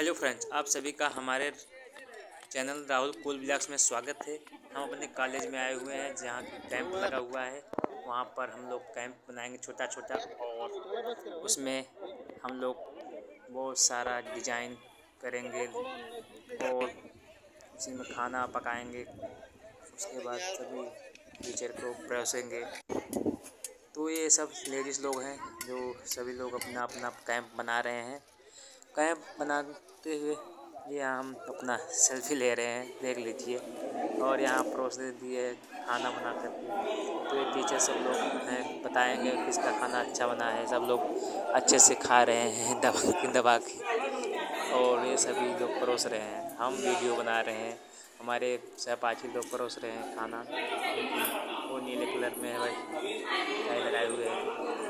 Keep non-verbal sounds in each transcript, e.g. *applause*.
Hello friends आप सभी का हमारे चैनल राहुल कूल ब्लॉग्स में स्वागत है। हम अपने कॉलेज में आए हुए हैं, जहाँ कैंप लगा हुआ है। वहाँ पर हम लोग कैंप बनाएँगे छोटा छोटा और उसमें हम लोग बहुत सारा डिज़ाइन करेंगे और उसी में खाना पकाएँगे। उसके बाद सभी टीचर को परोसेंगे। तो ये सब लेडीज़ लोग हैं, जो सभी लोग अपना अपना कैंप बना रहे हैं। कैंप बनाते हुए। ये हम अपना सेल्फी ले रहे हैं, देख लीजिए। और यहाँ परोस दिए खाना बना करके तो ये टीचर सब लोग हैं, बताएँगे किसका खाना अच्छा बना है। सब लोग अच्छे से खा रहे हैं, *laughs* दबा के दबा के। और ये सभी लोग परोस रहे हैं। हम वीडियो बना रहे हैं। हमारे सहपाठी लोग परोस रहे हैं खाना। वो नीले कलर में है भाई। लगाए हुए हैं।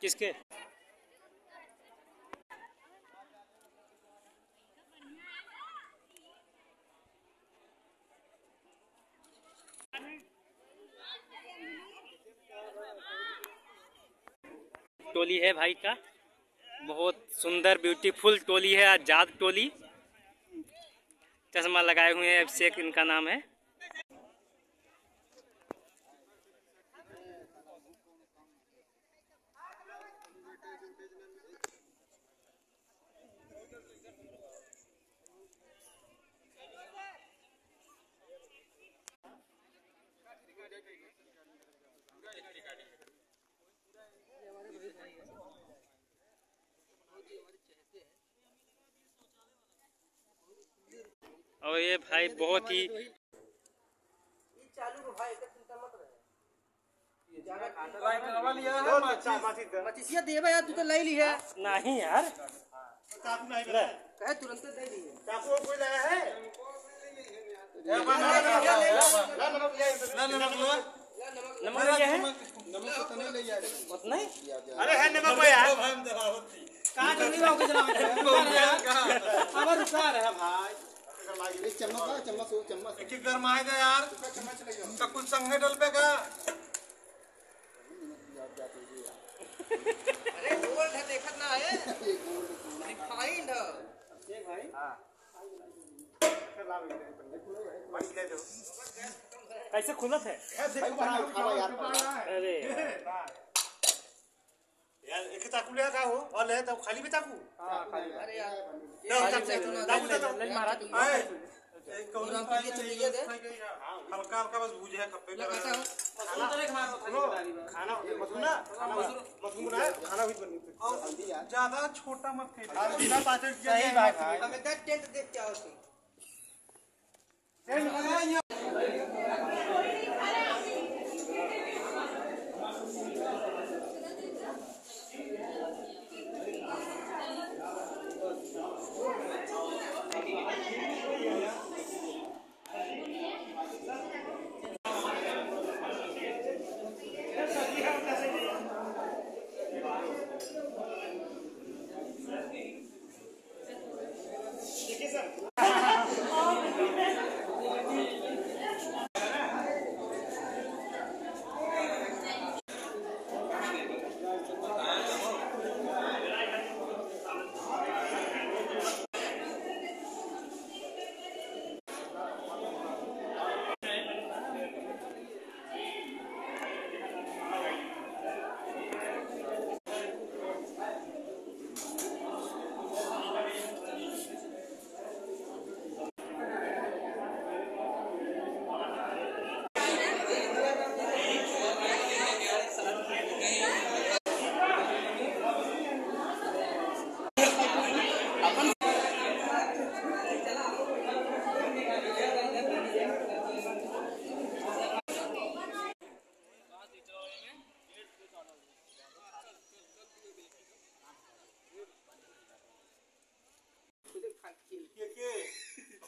किसके? टोली है भाई का? बहुत सुंदर ब्यूटीफुल टोली है, आज़ाद टोली। चश्मा लगाए हुए हैं, अभिषेक इनका नाम है। ये भाई बहुत ही तू तो है नहीं यार कहे तुरंत दे ली है नंबर क्या है उतना ही अरे है नमक यार कहाँ जल्दी आओगे जनाब हमारा रुका रहा भाई एक गरमाए दे यार। तो कुछ संगे डल पे का। अरे गोल्ड है देखत ना है। रिफाइंड है। कैसे खुलत है? अरे। एक चाकू ले का हो और ले तो खाली भी चाकू अरे यार चाकू चाकू दे दो ले महाराज आए। एक कौन चली गया दे हल्का हल्का बस भूज है खप्पे ना का कैसा हो। सुनो खाना मसूर ना खाना मसूर ना खाना भी बनी और ज़्यादा छोटा मत खाइए बिना पाचन किया सही बात है। हमें दस टेंट देख के आओ तुम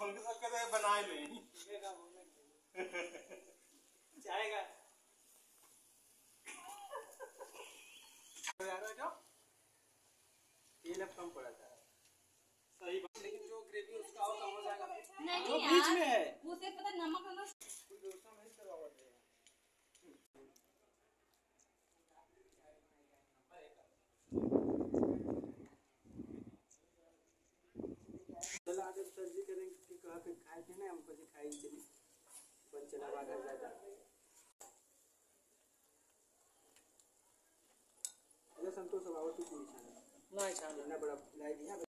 फ़ोन के साथ कहते बनाए नहीं। जाएगा। तेल अब कम पड़ा था। सही बात। लेकिन जो ग्रेवी उसका और कम हो जाएगा। नहीं जो यार बीच में है। उसे पता नमक नमक चला आगे सब्ज़ी करेंगे कि कहा के खाए थे ना हमको दिखाई चली बच्चे लगा घर जाता तू नहीं छाना नहीं छान बड़ा लाई दिया